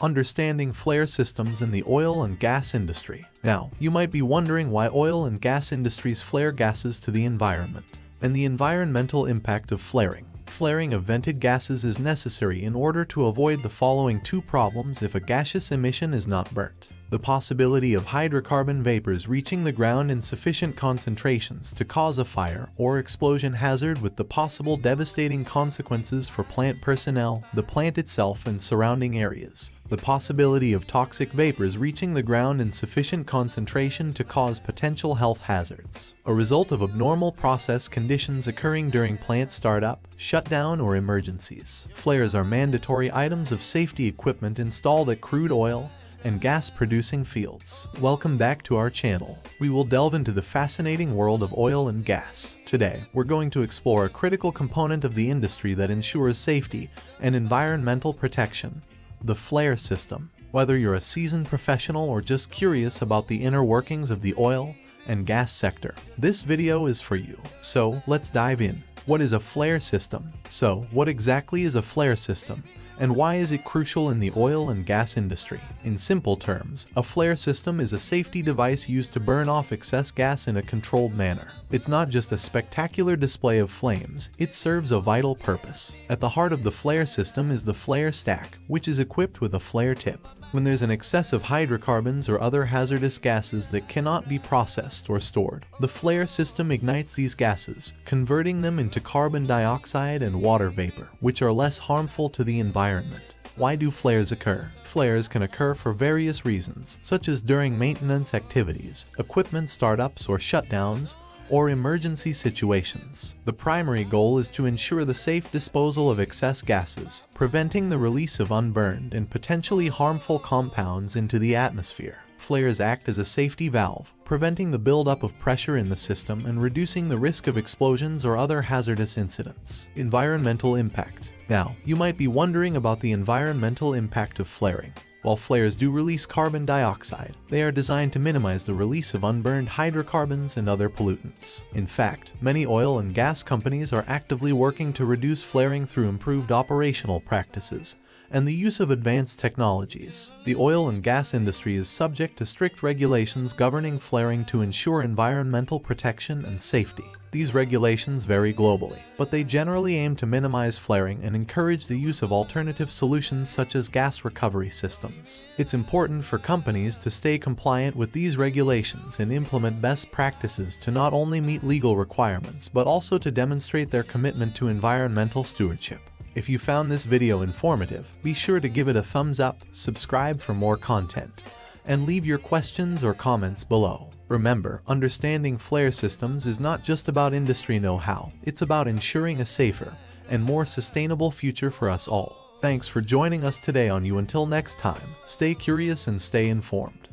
understanding flare systems in the oil and gas industry. Now, you might be wondering why oil and gas industries flare gases to the environment, and the environmental impact of flaring. Flaring of vented gases is necessary in order to avoid the following two problems if a gaseous emission is not burnt the possibility of hydrocarbon vapors reaching the ground in sufficient concentrations to cause a fire or explosion hazard with the possible devastating consequences for plant personnel, the plant itself and surrounding areas. The possibility of toxic vapors reaching the ground in sufficient concentration to cause potential health hazards. A result of abnormal process conditions occurring during plant startup, shutdown, or emergencies. Flares are mandatory items of safety equipment installed at crude oil, and gas-producing fields. Welcome back to our channel. We will delve into the fascinating world of oil and gas. Today, we're going to explore a critical component of the industry that ensures safety and environmental protection, the flare system. Whether you're a seasoned professional or just curious about the inner workings of the oil and gas sector, this video is for you. So, let's dive in. What is a flare system? So, what exactly is a flare system? And why is it crucial in the oil and gas industry? In simple terms, a flare system is a safety device used to burn off excess gas in a controlled manner. It's not just a spectacular display of flames, it serves a vital purpose. At the heart of the flare system is the flare stack, which is equipped with a flare tip when there's an excess of hydrocarbons or other hazardous gases that cannot be processed or stored. The flare system ignites these gases, converting them into carbon dioxide and water vapor, which are less harmful to the environment. Why do flares occur? Flares can occur for various reasons, such as during maintenance activities, equipment startups or shutdowns, or emergency situations. The primary goal is to ensure the safe disposal of excess gases, preventing the release of unburned and potentially harmful compounds into the atmosphere. Flares act as a safety valve, preventing the buildup of pressure in the system and reducing the risk of explosions or other hazardous incidents. Environmental impact. Now, you might be wondering about the environmental impact of flaring. While flares do release carbon dioxide, they are designed to minimize the release of unburned hydrocarbons and other pollutants. In fact, many oil and gas companies are actively working to reduce flaring through improved operational practices and the use of advanced technologies. The oil and gas industry is subject to strict regulations governing flaring to ensure environmental protection and safety. These regulations vary globally, but they generally aim to minimize flaring and encourage the use of alternative solutions such as gas recovery systems. It's important for companies to stay compliant with these regulations and implement best practices to not only meet legal requirements, but also to demonstrate their commitment to environmental stewardship. If you found this video informative, be sure to give it a thumbs up, subscribe for more content, and leave your questions or comments below. Remember, understanding flare systems is not just about industry know-how, it's about ensuring a safer and more sustainable future for us all. Thanks for joining us today on You Until next time, stay curious and stay informed.